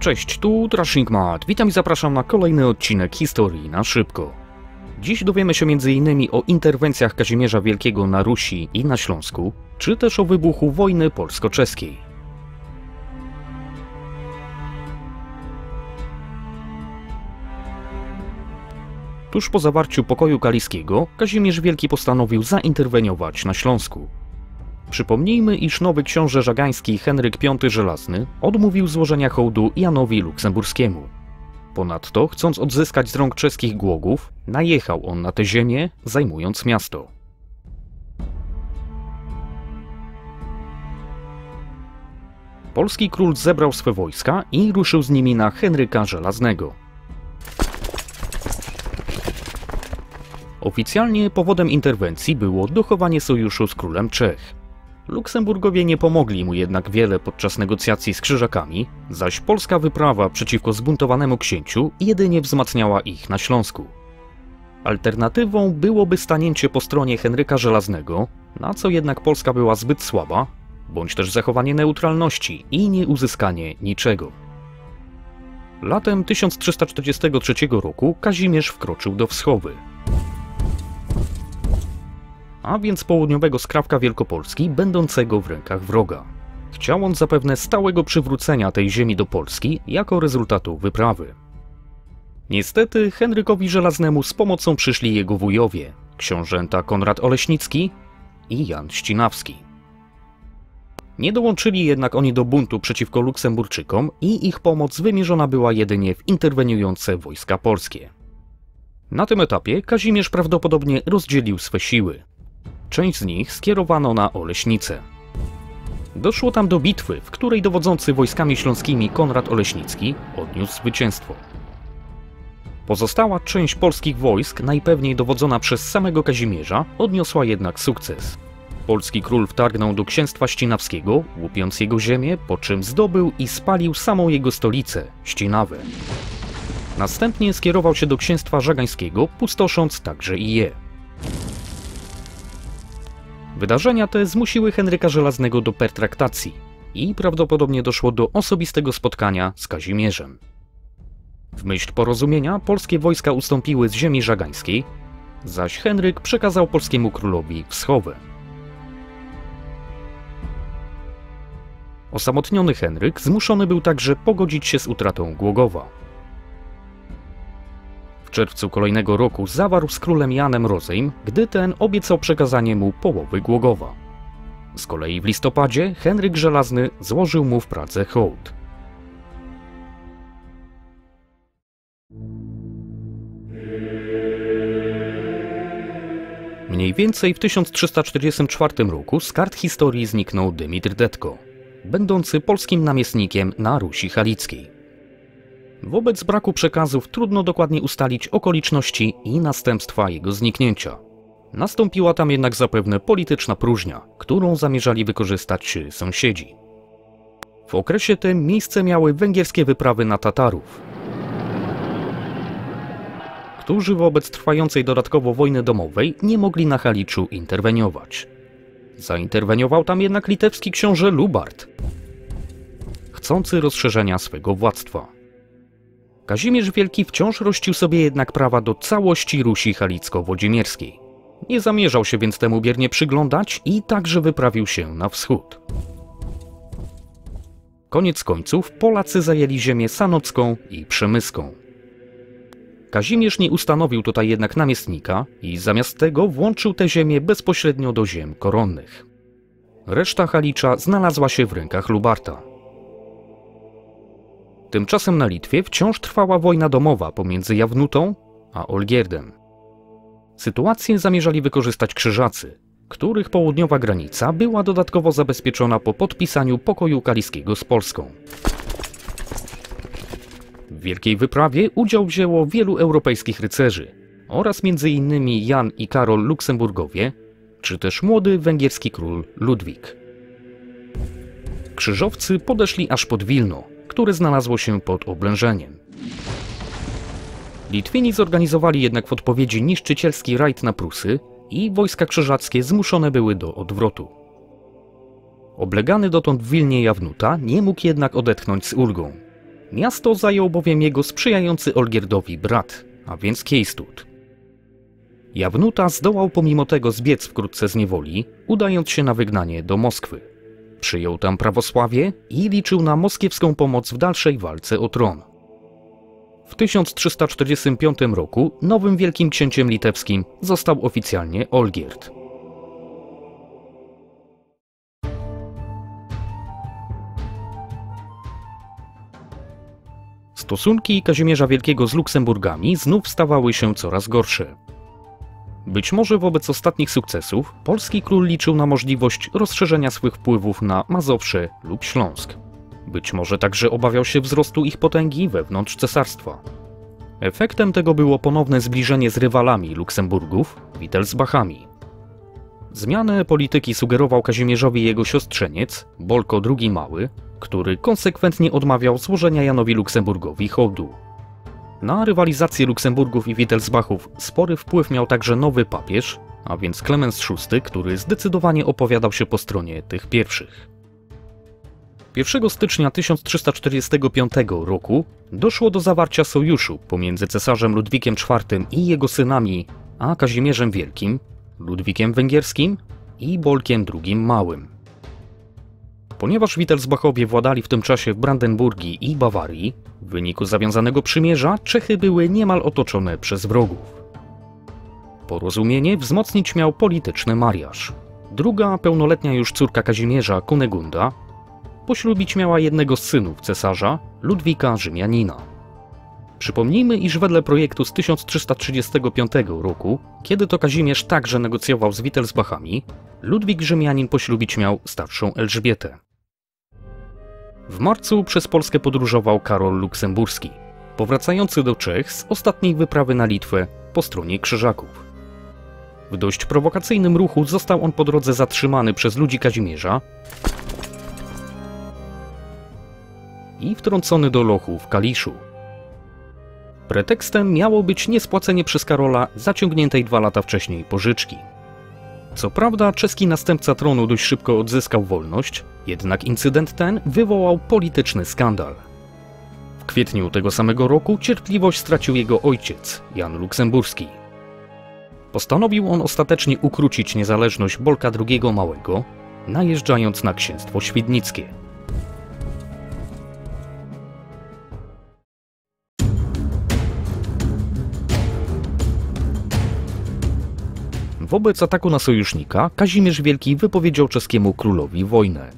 Cześć, tu Trashing Mat. Witam i zapraszam na kolejny odcinek historii na szybko. Dziś dowiemy się m.in. o interwencjach Kazimierza Wielkiego na Rusi i na Śląsku, czy też o wybuchu wojny polsko-czeskiej. Tuż po zawarciu pokoju kaliskiego Kazimierz Wielki postanowił zainterweniować na Śląsku. Przypomnijmy, iż nowy książę żagański Henryk V Żelazny odmówił złożenia hołdu Janowi Luksemburskiemu. Ponadto, chcąc odzyskać z rąk czeskich głogów, najechał on na tę ziemię, zajmując miasto. Polski król zebrał swe wojska i ruszył z nimi na Henryka Żelaznego. Oficjalnie powodem interwencji było dochowanie sojuszu z królem Czech. Luksemburgowie nie pomogli mu jednak wiele podczas negocjacji z Krzyżakami, zaś polska wyprawa przeciwko zbuntowanemu księciu jedynie wzmacniała ich na Śląsku. Alternatywą byłoby stanięcie po stronie Henryka Żelaznego, na co jednak Polska była zbyt słaba, bądź też zachowanie neutralności i nie uzyskanie niczego. Latem 1343 roku Kazimierz wkroczył do Wschowy, a więc południowego skrawka Wielkopolski, będącego w rękach wroga. Chciał on zapewne stałego przywrócenia tej ziemi do Polski jako rezultatu wyprawy. Niestety Henrykowi Żelaznemu z pomocą przyszli jego wujowie, książęta Konrad Oleśnicki i Jan Ścinawski. Nie dołączyli jednak oni do buntu przeciwko Luksemburczykom i ich pomoc wymierzona była jedynie w interweniujące wojska polskie. Na tym etapie Kazimierz prawdopodobnie rozdzielił swe siły, Część z nich skierowano na Oleśnicę. Doszło tam do bitwy, w której dowodzący wojskami śląskimi Konrad Oleśnicki odniósł zwycięstwo. Pozostała część polskich wojsk, najpewniej dowodzona przez samego Kazimierza, odniosła jednak sukces. Polski król wtargnął do księstwa ścinawskiego, łupiąc jego ziemię, po czym zdobył i spalił samą jego stolicę, Ścinawę. Następnie skierował się do księstwa żagańskiego, pustosząc także i je. Wydarzenia te zmusiły Henryka Żelaznego do pertraktacji i prawdopodobnie doszło do osobistego spotkania z Kazimierzem. W myśl porozumienia polskie wojska ustąpiły z ziemi żagańskiej, zaś Henryk przekazał polskiemu królowi Wschowę. Osamotniony Henryk zmuszony był także pogodzić się z utratą Głogowa. W czerwcu kolejnego roku zawarł z królem Janem Rozejm, gdy ten obiecał przekazanie mu połowy Głogowa. Z kolei w listopadzie Henryk Żelazny złożył mu w Pradze hołd. Mniej więcej w 1344 roku z kart historii zniknął Dymitr Detko, będący polskim namiestnikiem na Rusi Halickiej. Wobec braku przekazów trudno dokładnie ustalić okoliczności i następstwa jego zniknięcia. Nastąpiła tam jednak zapewne polityczna próżnia, którą zamierzali wykorzystać sąsiedzi. W okresie tym miejsce miały węgierskie wyprawy na Tatarów, którzy wobec trwającej dodatkowo wojny domowej nie mogli na Haliczu interweniować. Zainterweniował tam jednak litewski książę Lubart, chcący rozszerzenia swego władztwa. Kazimierz Wielki wciąż rościł sobie jednak prawa do całości Rusi Halicko-Wodzimierskiej. Nie zamierzał się więc temu biernie przyglądać i także wyprawił się na wschód. Koniec końców Polacy zajęli ziemię sanocką i przemyską. Kazimierz nie ustanowił tutaj jednak namiestnika i zamiast tego włączył tę ziemię bezpośrednio do ziem koronnych. Reszta Halicza znalazła się w rękach Lubarta. Tymczasem na Litwie wciąż trwała wojna domowa pomiędzy Jawnutą a Olgierdem. Sytuację zamierzali wykorzystać Krzyżacy, których południowa granica była dodatkowo zabezpieczona po podpisaniu pokoju kaliskiego z Polską. W wielkiej wyprawie udział wzięło wielu europejskich rycerzy oraz m.in. Jan i Karol Luksemburgowie, czy też młody węgierski król Ludwik. Krzyżowcy podeszli aż pod Wilno, które znalazło się pod oblężeniem. Litwini zorganizowali jednak w odpowiedzi niszczycielski rajd na Prusy i wojska krzyżackie zmuszone były do odwrotu. Oblegany dotąd w Wilnie Jawnuta nie mógł jednak odetchnąć z ulgą. Miasto zajął bowiem jego sprzyjający Olgierdowi brat, a więc Kiejstud. Jawnuta zdołał pomimo tego zbiec wkrótce z niewoli, udając się na wygnanie do Moskwy. Przyjął tam prawosławie i liczył na moskiewską pomoc w dalszej walce o tron. W 1345 roku nowym wielkim księciem litewskim został oficjalnie Olgierd. Stosunki Kazimierza Wielkiego z Luksemburgami znów stawały się coraz gorsze. Być może wobec ostatnich sukcesów polski król liczył na możliwość rozszerzenia swych wpływów na Mazowsze lub Śląsk. Być może także obawiał się wzrostu ich potęgi wewnątrz cesarstwa. Efektem tego było ponowne zbliżenie z rywalami Luksemburgów, Wittelsbachami. Zmianę polityki sugerował Kazimierzowi jego siostrzeniec, Bolko II Mały, który konsekwentnie odmawiał złożenia Janowi Luksemburgowi hołdu. Na rywalizację Luksemburgów i Wittelsbachów spory wpływ miał także nowy papież, a więc Klemens VI, który zdecydowanie opowiadał się po stronie tych pierwszych. 1 stycznia 1345 roku doszło do zawarcia sojuszu pomiędzy cesarzem Ludwikiem IV i jego synami, a Kazimierzem Wielkim, Ludwikiem Węgierskim i Bolkiem II Małym. Ponieważ Wittelsbachowie władali w tym czasie w Brandenburgii i Bawarii, w wyniku zawiązanego przymierza Czechy były niemal otoczone przez wrogów. Porozumienie wzmocnić miał polityczny mariaż. Druga, pełnoletnia już córka Kazimierza, Kunegunda, poślubić miała jednego z synów cesarza, Ludwika Rzymianina. Przypomnijmy, iż wedle projektu z 1335 roku, kiedy to Kazimierz także negocjował z Wittelsbachami, Ludwik Rzymianin poślubić miał starszą Elżbietę. W marcu przez Polskę podróżował Karol Luksemburski, powracający do Czech z ostatniej wyprawy na Litwę po stronie Krzyżaków. W dość prowokacyjnym ruchu został on po drodze zatrzymany przez ludzi Kazimierza i wtrącony do lochu w Kaliszu. Pretekstem miało być niespłacenie przez Karola zaciągniętej dwa lata wcześniej pożyczki. Co prawda czeski następca tronu dość szybko odzyskał wolność, jednak incydent ten wywołał polityczny skandal. W kwietniu tego samego roku cierpliwość stracił jego ojciec, Jan Luksemburski. Postanowił on ostatecznie ukrócić niezależność Bolka II Małego, najeżdżając na księstwo świdnickie. Wobec ataku na sojusznika Kazimierz Wielki wypowiedział czeskiemu królowi wojnę.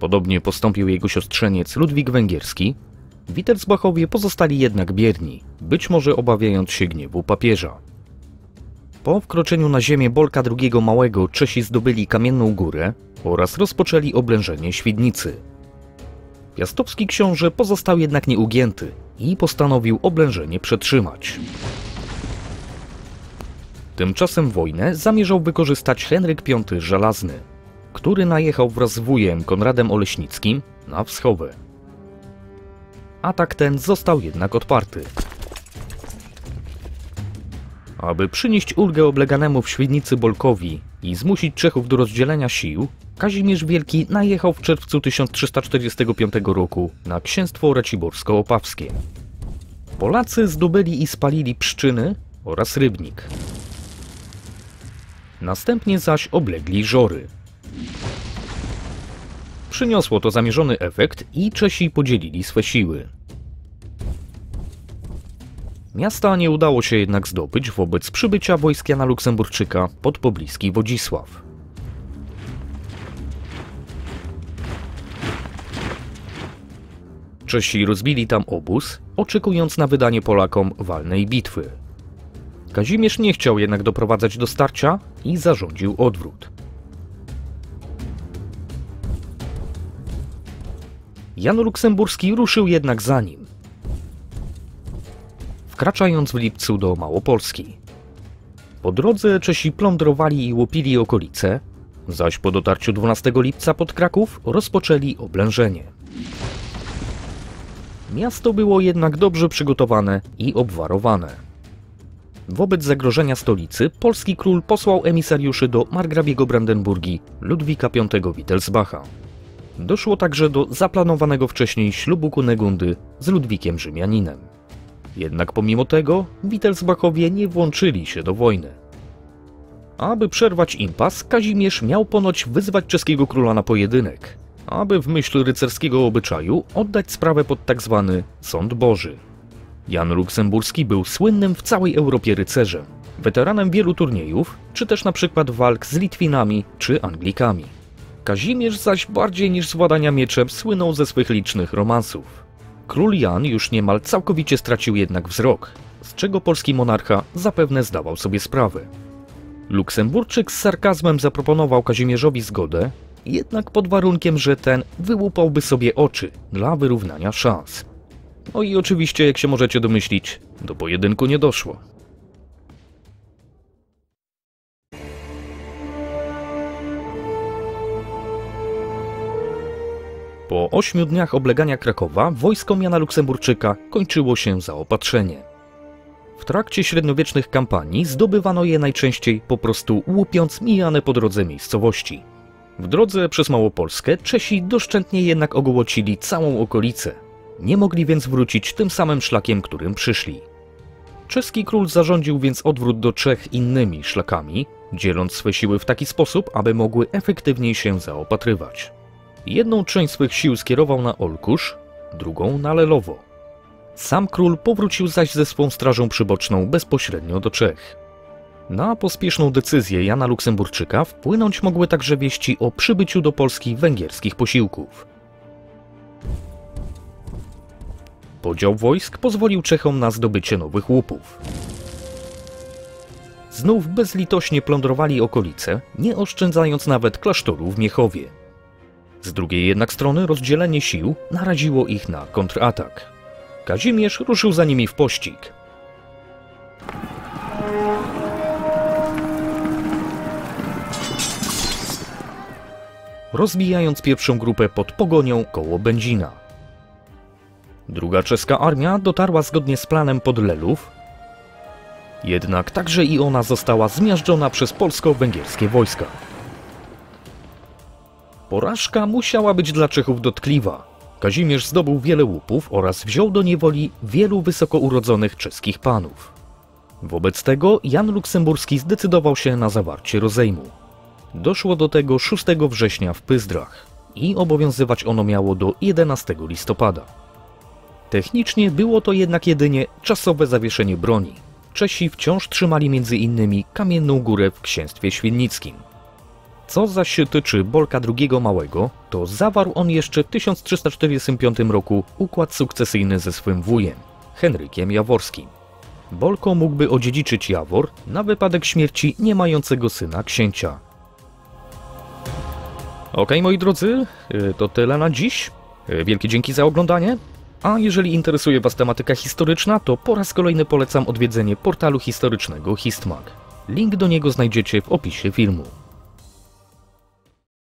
Podobnie postąpił jego siostrzeniec Ludwik Węgierski. Wittelsbachowie pozostali jednak bierni, być może obawiając się gniewu papieża. Po wkroczeniu na ziemię Bolka II Małego Czesi zdobyli Kamienną Górę oraz rozpoczęli oblężenie Świdnicy. Piastowski książę pozostał jednak nieugięty i postanowił oblężenie przetrzymać. Tymczasem wojnę zamierzał wykorzystać Henryk V Żelazny, który najechał wraz z wujem Konradem Oleśnickim na wschowę. Atak ten został jednak odparty. Aby przynieść ulgę obleganemu w Świdnicy Bolkowi i zmusić Czechów do rozdzielenia sił, Kazimierz Wielki najechał w czerwcu 1345 roku na księstwo raciborsko-opawskie. Polacy zdobyli i spalili Pszczyny oraz Rybnik. Następnie zaś oblegli Żory. Przyniosło to zamierzony efekt i Czesi podzielili swe siły. Miasta nie udało się jednak zdobyć wobec przybycia wojsk Jana Luksemburczyka pod pobliski Wodzisław. Czesi rozbili tam obóz, oczekując na wydanie Polakom walnej bitwy. Kazimierz nie chciał jednak doprowadzać do starcia i zarządził odwrót. Jan Luksemburski ruszył jednak za nim, wkraczając w lipcu do Małopolski. Po drodze Czesi plądrowali i łopili okolice, zaś po dotarciu 12 lipca pod Kraków rozpoczęli oblężenie. Miasto było jednak dobrze przygotowane i obwarowane. Wobec zagrożenia stolicy polski król posłał emisariuszy do margrabiego Brandenburgii Ludwika V Wittelsbacha. Doszło także do zaplanowanego wcześniej ślubu Kunegundy z Ludwikiem Rzymianinem. Jednak pomimo tego Wittelsbachowie nie włączyli się do wojny. Aby przerwać impas, Kazimierz miał ponoć wyzwać czeskiego króla na pojedynek, aby w myśl rycerskiego obyczaju oddać sprawę pod tzw. Sąd Boży. Jan Luksemburski był słynnym w całej Europie rycerzem, weteranem wielu turniejów, czy też na przykład walk z Litwinami czy Anglikami. Kazimierz zaś bardziej niż z władania mieczem słynął ze swych licznych romansów. Król Jan już niemal całkowicie stracił jednak wzrok, z czego polski monarcha zapewne zdawał sobie sprawę. Luksemburczyk z sarkazmem zaproponował Kazimierzowi zgodę, jednak pod warunkiem, że ten wyłupałby sobie oczy dla wyrównania szans. No i oczywiście, jak się możecie domyślić, do pojedynku nie doszło. Po ośmiu dniach oblegania Krakowa wojsko Jana Luksemburczyka kończyło się zaopatrzenie. W trakcie średniowiecznych kampanii zdobywano je najczęściej po prostu łupiąc mijane po drodze miejscowości. W drodze przez Małopolskę Czesi doszczętnie jednak ogołocili całą okolicę. Nie mogli więc wrócić tym samym szlakiem, którym przyszli. Czeski król zarządził więc odwrót do Czech innymi szlakami, dzieląc swe siły w taki sposób, aby mogły efektywniej się zaopatrywać. Jedną część swych sił skierował na Olkusz, drugą na Lelowo. Sam król powrócił zaś ze swą strażą przyboczną bezpośrednio do Czech. Na pospieszną decyzję Jana Luksemburczyka wpłynąć mogły także wieści o przybyciu do Polski węgierskich posiłków. Podział wojsk pozwolił Czechom na zdobycie nowych łupów. Znów bezlitośnie plądrowali okolice, nie oszczędzając nawet klasztoru w Miechowie. Z drugiej jednak strony rozdzielenie sił naraziło ich na kontratak. Kazimierz ruszył za nimi w pościg. Rozbijając pierwszą grupę pod pogonią koło Będzina. Druga czeska armia dotarła zgodnie z planem pod Lelów, jednak także i ona została zmiażdżona przez polsko-węgierskie wojska. Porażka musiała być dla Czechów dotkliwa. Kazimierz zdobył wiele łupów oraz wziął do niewoli wielu wysoko urodzonych czeskich panów. Wobec tego Jan Luksemburski zdecydował się na zawarcie rozejmu. Doszło do tego 6 września w Pyzdrach i obowiązywać ono miało do 11 listopada. Technicznie było to jednak jedynie czasowe zawieszenie broni. Czesi wciąż trzymali innymi Kamienną Górę w księstwie świennickim. Co zaś tyczy Bolka II Małego, to zawarł on jeszcze w 1345 roku układ sukcesyjny ze swym wujem, Henrykiem Jaworskim. Bolko mógłby odziedziczyć Jawor na wypadek śmierci nie mającego syna księcia. Ok, moi drodzy, y, to tyle na dziś. Y, wielkie dzięki za oglądanie. A jeżeli interesuje Was tematyka historyczna, to po raz kolejny polecam odwiedzenie portalu historycznego Histmag. Link do niego znajdziecie w opisie filmu.